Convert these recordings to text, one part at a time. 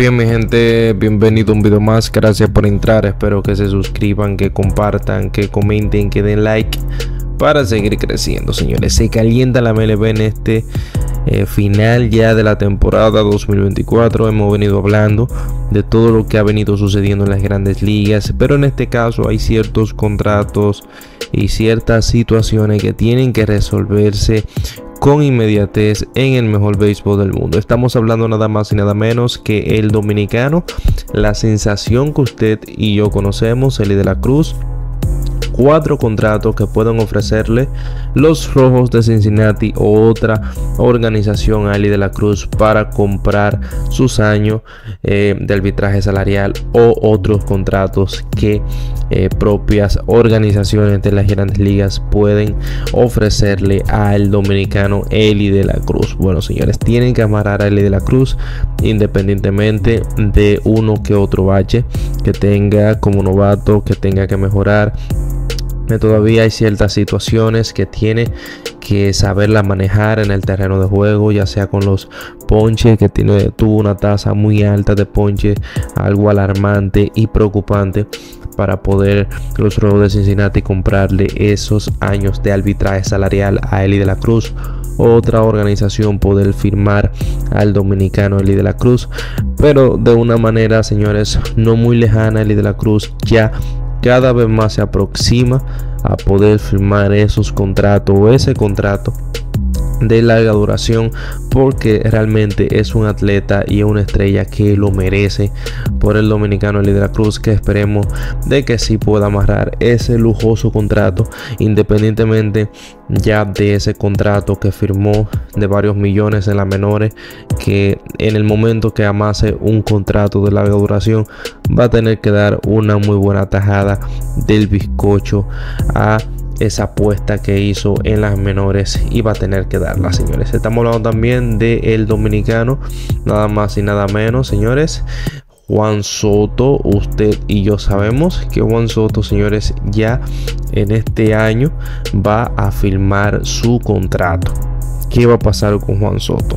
Bien mi gente, bienvenido a un video más, gracias por entrar, espero que se suscriban, que compartan, que comenten, que den like para seguir creciendo señores. Se calienta la MLB en este eh, final ya de la temporada 2024, hemos venido hablando de todo lo que ha venido sucediendo en las grandes ligas, pero en este caso hay ciertos contratos y ciertas situaciones que tienen que resolverse con inmediatez en el mejor béisbol del mundo. Estamos hablando nada más y nada menos que el dominicano, la sensación que usted y yo conocemos, Eli de la Cruz, cuatro contratos que pueden ofrecerle los Rojos de Cincinnati o otra organización Ali de la Cruz para comprar sus años eh, de arbitraje salarial o otros contratos que eh, propias organizaciones de las grandes ligas pueden ofrecerle al dominicano Eli de la Cruz. Bueno, señores, tienen que amarrar a Eli de la Cruz independientemente de uno que otro bache que tenga como novato, que tenga que mejorar todavía hay ciertas situaciones que tiene que saberla manejar en el terreno de juego, ya sea con los ponches que tiene, tuvo una tasa muy alta de ponche, algo alarmante y preocupante para poder los Rojos de Cincinnati comprarle esos años de arbitraje salarial a Eli de la Cruz. Otra organización poder firmar al dominicano Eli de la Cruz. Pero de una manera señores no muy lejana Eli de la Cruz ya cada vez más se aproxima a poder firmar esos contratos o ese contrato de larga duración porque realmente es un atleta y una estrella que lo merece por el dominicano de la Cruz que esperemos de que sí pueda amarrar ese lujoso contrato independientemente ya de ese contrato que firmó de varios millones en las menores que en el momento que amase un contrato de larga duración va a tener que dar una muy buena tajada del bizcocho a esa apuesta que hizo en las menores iba a tener que darla, señores. Estamos hablando también del el dominicano, nada más y nada menos, señores. Juan Soto, usted y yo sabemos que Juan Soto, señores, ya en este año va a firmar su contrato. ¿Qué va a pasar con Juan Soto?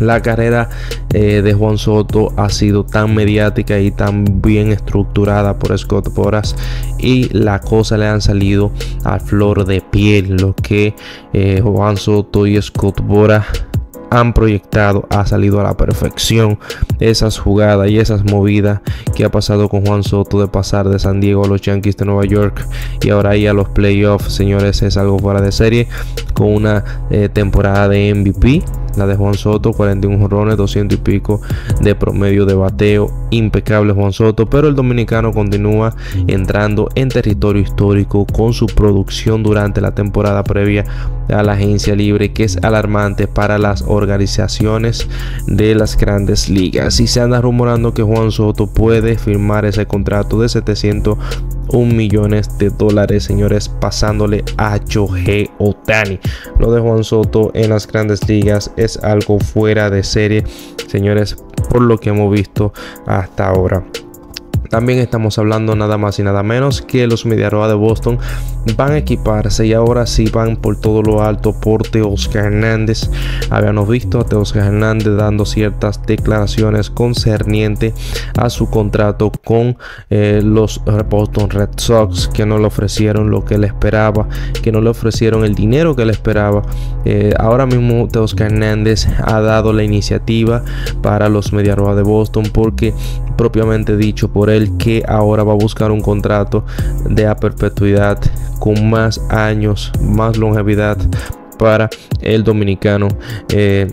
La carrera eh, de Juan Soto ha sido tan mediática y tan bien estructurada por Scott Boras y la cosa le han salido a flor de piel. Lo que eh, Juan Soto y Scott Boras han proyectado ha salido a la perfección. Esas jugadas y esas movidas que ha pasado con Juan Soto de pasar de San Diego a los Yankees de Nueva York y ahora ahí a los playoffs señores es algo fuera de serie. Con una eh, temporada de MVP la de Juan Soto, 41 jorrones, 200 y pico de promedio de bateo, impecable Juan Soto, pero el dominicano continúa entrando en territorio histórico con su producción durante la temporada previa a la agencia libre, que es alarmante para las organizaciones de las grandes ligas. Y se anda rumorando que Juan Soto puede firmar ese contrato de 700 un millones de dólares, señores, pasándole a Shohei Otani. Lo de Juan Soto en las grandes ligas es algo fuera de serie, señores, por lo que hemos visto hasta ahora. También estamos hablando nada más y nada menos que los Mediaroa de Boston van a equiparse y ahora sí van por todo lo alto por Teoscar Hernández. Habíamos visto a Teoscar Hernández dando ciertas declaraciones concernientes a su contrato con eh, los Boston Red Sox que no le ofrecieron lo que él esperaba, que no le ofrecieron el dinero que él esperaba. Eh, ahora mismo Teoscar Hernández ha dado la iniciativa para los Mediaroa de Boston porque propiamente dicho por él que ahora va a buscar un contrato de a perpetuidad con más años, más longevidad para el dominicano. Eh,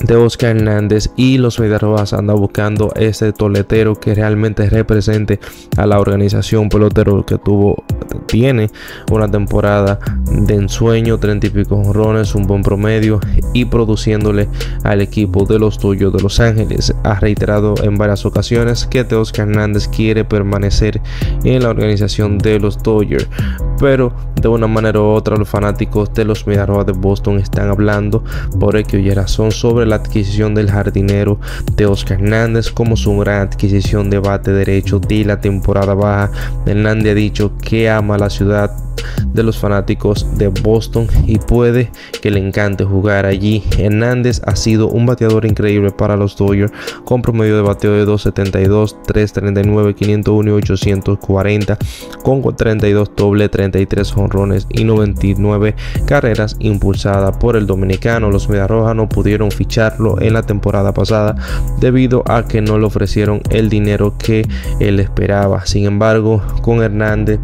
de Oscar Hernández y los Mediarrojas andan buscando ese toletero que realmente represente a la organización pelotero que tuvo tiene una temporada de ensueño 30 y pico jorrones un buen promedio y produciéndole al equipo de los tuyos de Los Ángeles. Ha reiterado en varias ocasiones que Oscar Hernández quiere permanecer en la organización de los Dodgers pero de una manera u otra los fanáticos de los Mediarrojas de Boston están hablando por que oye razón sobre la adquisición del jardinero de Oscar Hernández como su gran adquisición de bate derecho de la temporada baja. Hernández ha dicho que ama la ciudad de los fanáticos de Boston y puede que le encante jugar allí. Hernández ha sido un bateador increíble para los Dodgers con promedio de bateo de 272, 339, 501 y 840 con 32 doble, 33 honrones y 99 carreras impulsadas por el dominicano. Los Mediarrojas no pudieron ficharlo en la temporada pasada debido a que no le ofrecieron el dinero que él esperaba. Sin embargo, con Hernández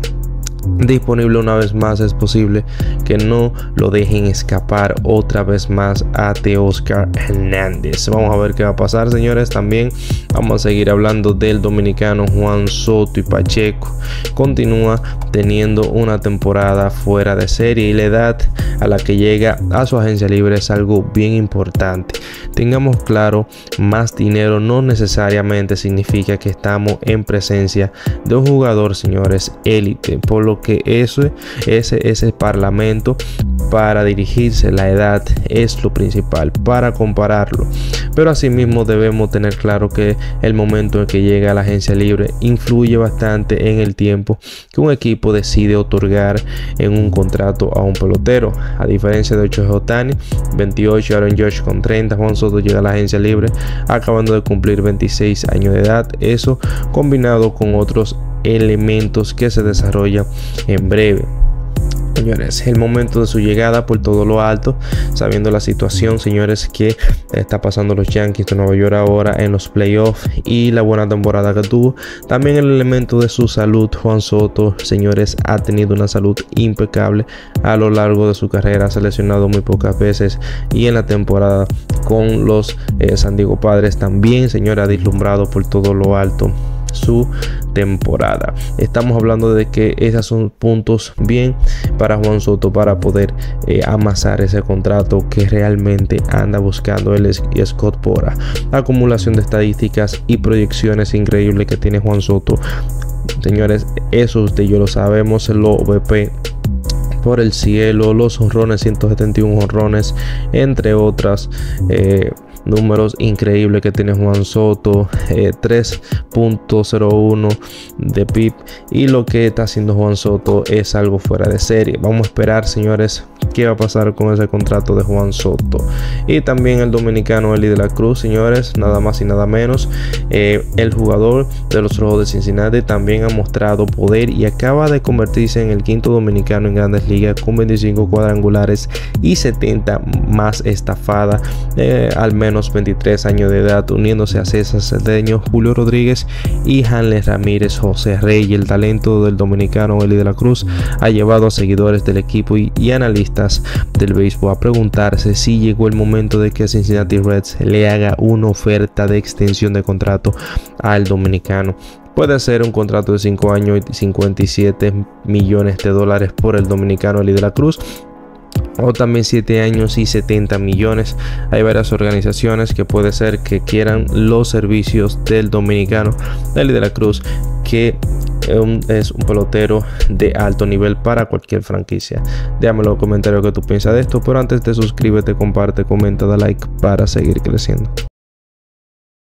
disponible una vez más es posible que no lo dejen escapar otra vez más a Oscar Hernández. Vamos a ver qué va a pasar señores. También vamos a seguir hablando del dominicano Juan Soto y Pacheco. Continúa teniendo una temporada fuera de serie y la edad a la que llega a su agencia libre es algo bien importante tengamos claro más dinero no necesariamente significa que estamos en presencia de un jugador señores élite. Por lo que ese, ese, ese parlamento para dirigirse la edad es lo principal para compararlo. Pero asimismo debemos tener claro que el momento en que llega a la agencia libre influye bastante en el tiempo que un equipo decide otorgar en un contrato a un pelotero. A diferencia de 8 Otani 28 Aaron Josh con 30 Juan Soto llega a la agencia libre acabando de cumplir 26 años de edad. Eso combinado con otros elementos que se desarrollan en breve. Señores, el momento de su llegada por todo lo alto, sabiendo la situación, señores, que está pasando los Yankees de Nueva York ahora en los playoffs y la buena temporada que tuvo. También el elemento de su salud, Juan Soto, señores, ha tenido una salud impecable a lo largo de su carrera, ha seleccionado muy pocas veces y en la temporada con los eh, San Diego Padres también, señores, ha deslumbrado por todo lo alto su temporada. Estamos hablando de que esos son puntos bien para Juan Soto para poder eh, amasar ese contrato que realmente anda buscando el Scott Pora. Acumulación de estadísticas y proyecciones increíbles que tiene Juan Soto. Señores, eso usted y yo lo sabemos, el OVP por el cielo, los honrones, 171 honrones, entre otras. Eh, números increíbles que tiene Juan Soto, 3.01 eh, de PIB y lo que está haciendo Juan Soto es algo fuera de serie. Vamos a esperar, señores, qué va a pasar con ese contrato de Juan Soto. Y también el dominicano Eli de la Cruz, señores, nada más y nada menos. Eh, el jugador de los Rojos de Cincinnati también ha mostrado poder y acaba de convertirse en el quinto dominicano en grandes ligas con 25 cuadrangulares y 70 más estafada, eh, al menos 23 años de edad, uniéndose a César Cedeño, Julio Rodríguez y Hanles Ramírez, José Rey. El talento del dominicano Eli de la Cruz ha llevado a seguidores del equipo y analistas del béisbol a preguntarse si llegó el momento de que Cincinnati Reds le haga una oferta de extensión de contrato al dominicano. Puede ser un contrato de 5 años y 57 millones de dólares por el dominicano Eli de la Cruz o también 7 años y 70 millones. Hay varias organizaciones que puede ser que quieran los servicios del dominicano Eli de la Cruz que es un pelotero de alto nivel para cualquier franquicia. Déjame en los comentarios que tú piensas de esto, pero antes de suscríbete, comparte, comenta, da like para seguir creciendo.